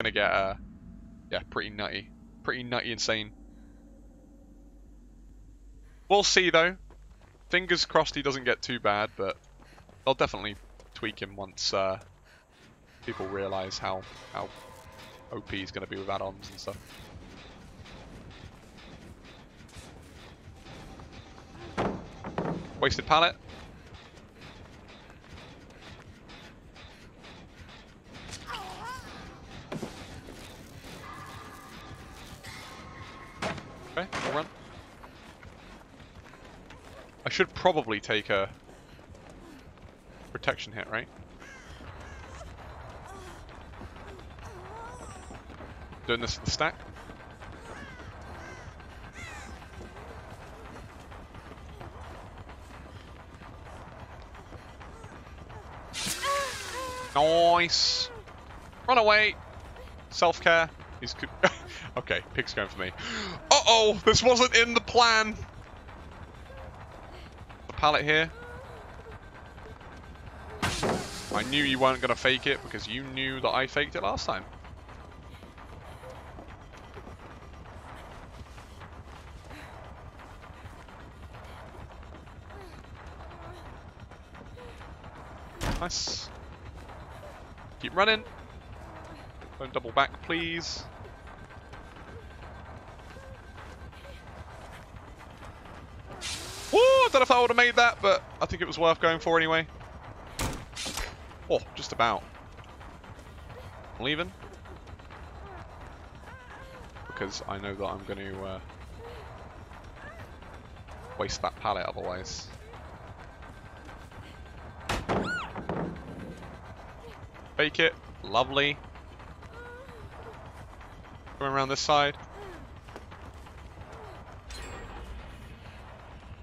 gonna get uh yeah, pretty nutty. Pretty nutty insane. We'll see though. Fingers crossed he doesn't get too bad, but they'll definitely tweak him once uh, people realise how how OP he's gonna be with add-ons and stuff. Wasted pallet. Should probably take a protection hit, right? Doing this for the stack. Nice. Run away. Self-care. He's okay, pig's going for me. Uh-oh, this wasn't in the plan. Pallet here. I knew you weren't going to fake it because you knew that I faked it last time. Nice. Keep running. Don't double back, please. Don't know if I would have made that, but I think it was worth going for anyway. Oh, just about. I'm leaving. Because I know that I'm going to uh, waste that pallet otherwise. Fake it. Lovely. Going around this side.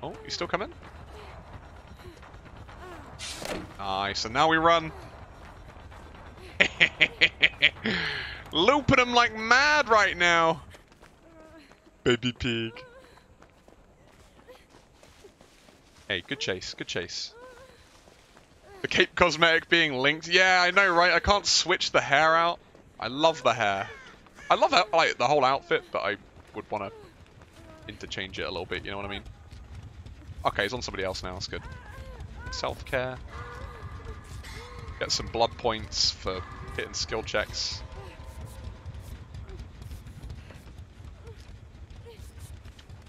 Oh, you still coming? Nice, and now we run. Looping him like mad right now. Baby pig. Hey, good chase, good chase. The Cape Cosmetic being linked. Yeah, I know, right? I can't switch the hair out. I love the hair. I love uh, like the whole outfit, but I would want to interchange it a little bit, you know what I mean? Okay, he's on somebody else now, that's good. Self-care. Get some blood points for hitting skill checks.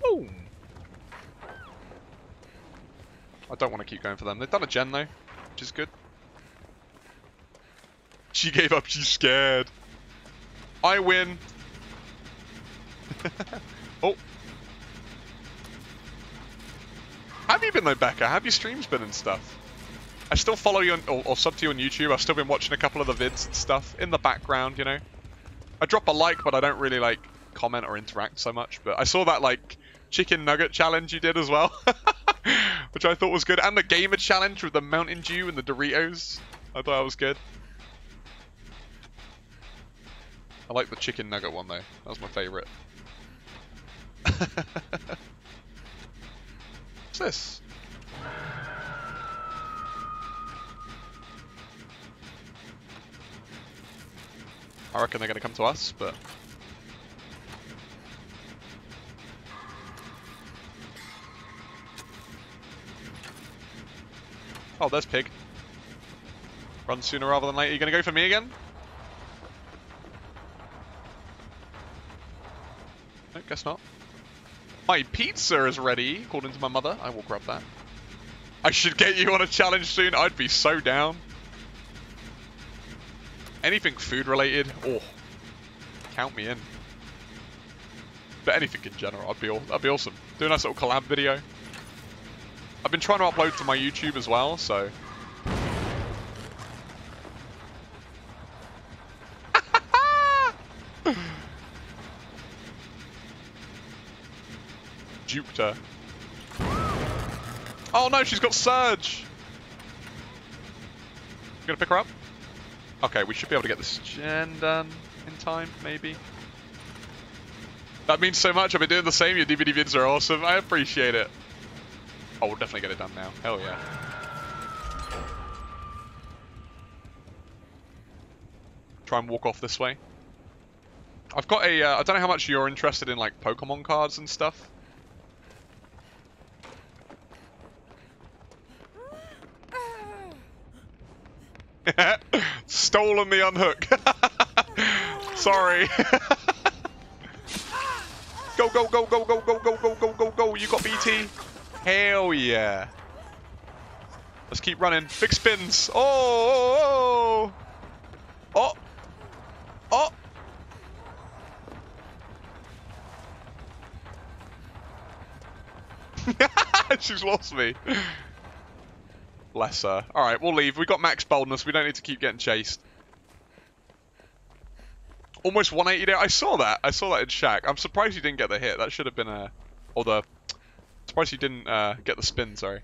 Boom! I don't want to keep going for them. They've done a gen though, which is good. She gave up, she's scared. I win. oh. How have you been though, Becca? Have your streams been and stuff? I still follow you on, or, or sub to you on YouTube. I've still been watching a couple of the vids and stuff in the background, you know. I drop a like, but I don't really like comment or interact so much. But I saw that like chicken nugget challenge you did as well, which I thought was good, and the gamer challenge with the Mountain Dew and the Doritos. I thought that was good. I like the chicken nugget one though. That was my favourite. What's this? I reckon they're going to come to us, but... Oh, there's Pig. Run sooner rather than later. You going to go for me again? No, guess not. My pizza is ready, according to my mother. I will grab that. I should get you on a challenge soon. I'd be so down. Anything food related, oh, count me in. But anything in general, I'd be all, that'd be awesome. Do a nice little collab video. I've been trying to upload to my YouTube as well, so. Jupiter. Oh no, she's got Surge! You gonna pick her up? Okay, we should be able to get this gen done in time, maybe. That means so much. I've been doing the same. Your DBD vids are awesome. I appreciate it. Oh, we'll definitely get it done now. Hell yeah. Try and walk off this way. I've got a. Uh, I don't know how much you're interested in like Pokemon cards and stuff. Stolen the unhook. Sorry. go, go, go, go, go, go, go, go, go, go, go. You got BT. Hell yeah. Let's keep running. Big spins. Oh, oh, oh. Oh. oh. oh. She's lost me. Bless her. Alright, we'll leave. We've got max boldness. We don't need to keep getting chased. Almost 180 there. I saw that. I saw that in Shack. I'm surprised you didn't get the hit. That should have been a... Or the... Surprised you didn't uh, get the spin, sorry.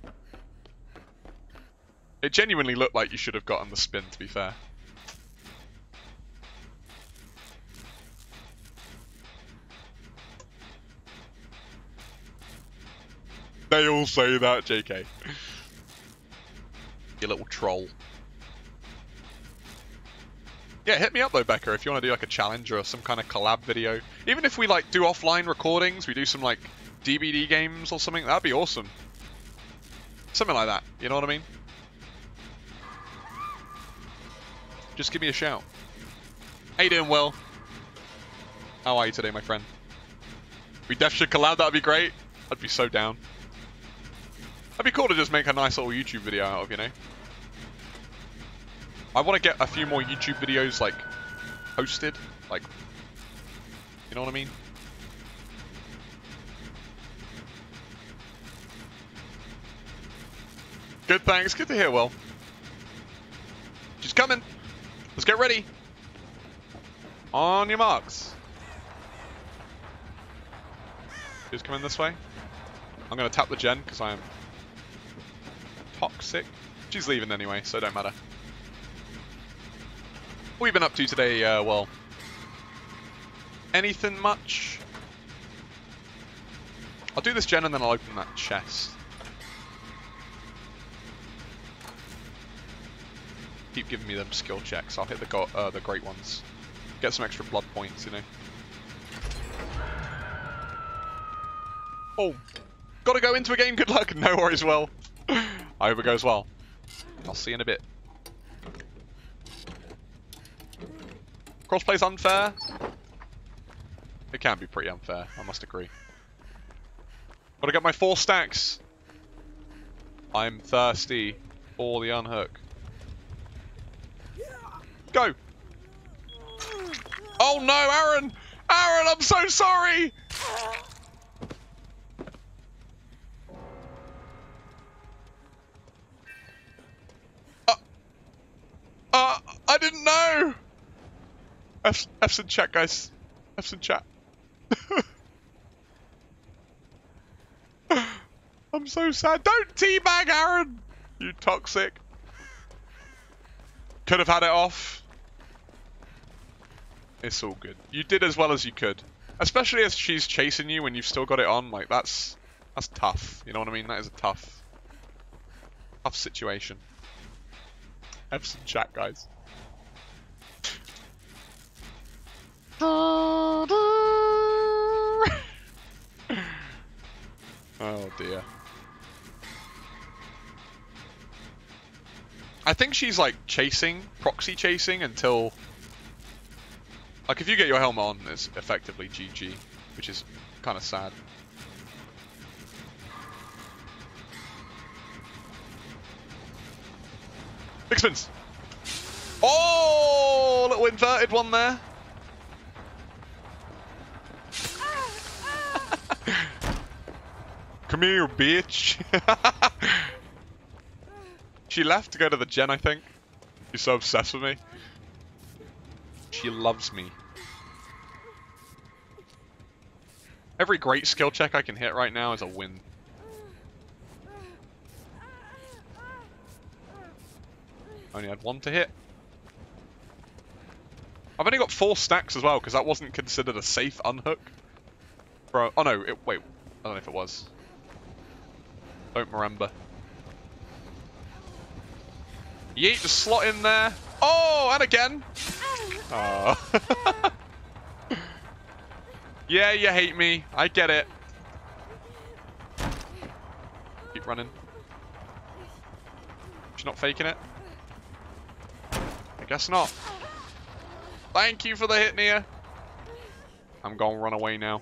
It genuinely looked like you should have gotten the spin, to be fair. They all say that, JK you little troll. Yeah, hit me up though, Becca, if you want to do like a challenge or some kind of collab video. Even if we like do offline recordings, we do some like DBD games or something, that'd be awesome. Something like that, you know what I mean? Just give me a shout. How you doing, Will? How are you today, my friend? We def should collab, that'd be great. I'd be so down. That'd be cool to just make a nice little YouTube video out of, you know? I want to get a few more YouTube videos, like, posted. Like, you know what I mean? Good, thanks. Good to hear, Will. She's coming. Let's get ready. On your marks. She's coming this way. I'm going to tap the gen because I am toxic. She's leaving anyway, so it don't matter. You been up to today, uh, Will? Anything much? I'll do this gen and then I'll open that chest. Keep giving me them skill checks. I'll hit the uh, the great ones. Get some extra blood points, you know. Oh, gotta go into a game. Good luck. No worries, Will. I hope it goes well. I'll see you in a bit. Crossplay's unfair? It can be pretty unfair, I must agree. Gotta get my four stacks. I'm thirsty for the unhook. Go! Oh no, Aaron! Aaron, I'm so sorry! F F's in chat, guys. F's in chat. I'm so sad. Don't teabag Aaron. You toxic. Could have had it off. It's all good. You did as well as you could. Especially as she's chasing you when you've still got it on. Like, that's that's tough. You know what I mean? That is a tough, tough situation. Have some chat, guys. Oh dear. I think she's like chasing, proxy chasing until... Like if you get your helmet on, it's effectively GG, which is kind of sad. Big. Oh, little inverted one there. Here, bitch. she left to go to the gen, I think. She's so obsessed with me. She loves me. Every great skill check I can hit right now is a win. Only had one to hit. I've only got four stacks as well, because that wasn't considered a safe unhook. Bro, oh no, it, wait, I don't know if it was. Don't remember. Yeet, the slot in there. Oh, and again. Oh. Yeah, you hate me. I get it. Keep running. She's not faking it? I guess not. Thank you for the hit, Nia. I'm gonna run away now.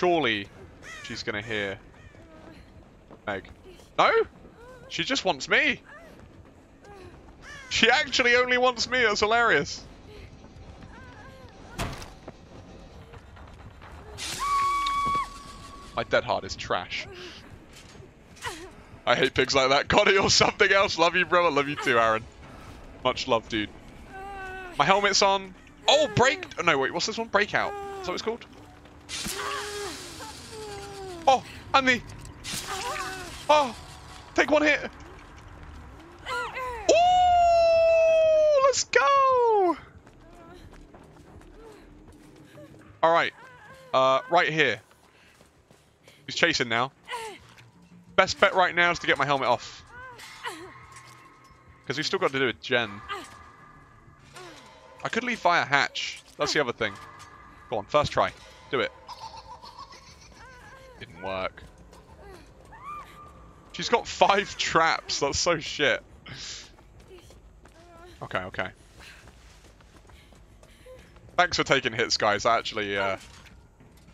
Surely she's gonna hear Meg. No? She just wants me. She actually only wants me. That's hilarious. My Dead Hard is trash. I hate pigs like that. Connie or something else. Love you, brother. Love you too, Aaron. Much love, dude. My helmet's on. Oh, break. Oh, no, wait. What's this one? Breakout. Is that what it's called? Oh, and the. Oh, take one hit. Ooh, let's go. All right. Uh, right here. He's chasing now. Best bet right now is to get my helmet off. Because we've still got to do a gen. I could leave via hatch. That's the other thing. Go on, first try. Do it. Didn't work. She's got five traps. That's so shit. Okay, okay. Thanks for taking hits, guys. I actually uh,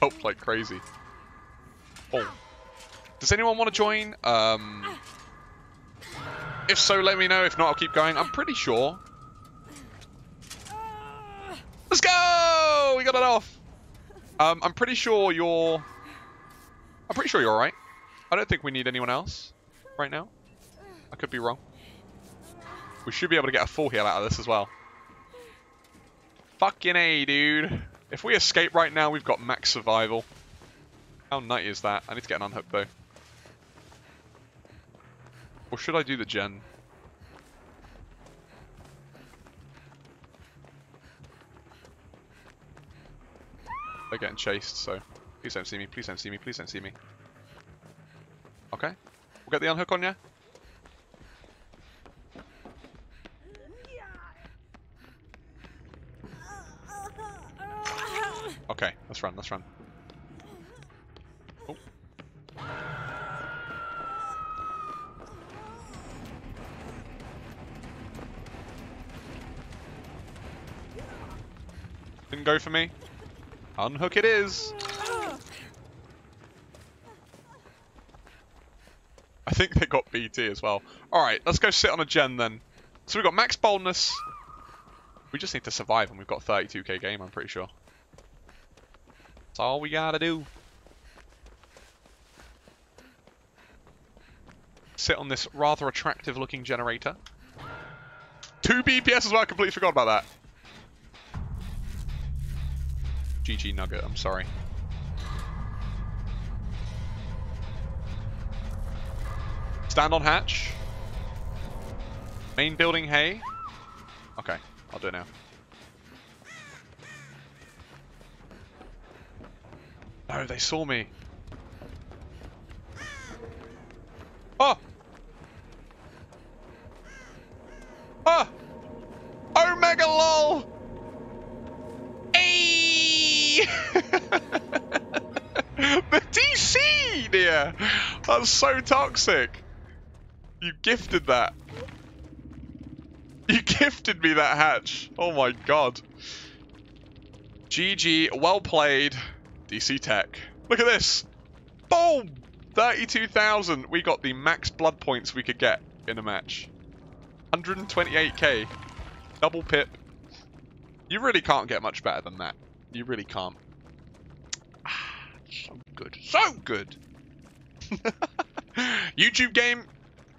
helped like crazy. Oh. Does anyone want to join? Um, if so, let me know. If not, I'll keep going. I'm pretty sure. Let's go! We got it off. Um, I'm pretty sure you're... I'm pretty sure you're alright. I don't think we need anyone else right now. I could be wrong. We should be able to get a full heal out of this as well. Fucking A, dude. If we escape right now, we've got max survival. How nutty is that? I need to get an unhook though. Or should I do the gen? They're getting chased, so please don't see me, please don't see me, please don't see me. Okay. We'll get the unhook on ya. Okay, let's run, let's run. Oh. Didn't go for me. Unhook it is. I think they got BT as well. Alright, let's go sit on a gen then. So we've got max boldness. We just need to survive and we've got 32k game, I'm pretty sure. That's all we gotta do. Sit on this rather attractive looking generator. 2 BPS as well, I completely forgot about that. GG Nugget, I'm sorry. Stand on hatch. Main building hay. Okay, I'll do it now. No, they saw me. Oh! Oh! Omega lol! The DC, dear! That's so toxic. Gifted that. You gifted me that hatch. Oh my god. GG, well played. DC Tech. Look at this. Boom! 32,000. We got the max blood points we could get in a match. 128k. Double pip. You really can't get much better than that. You really can't. so good. So good! YouTube game.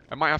I might have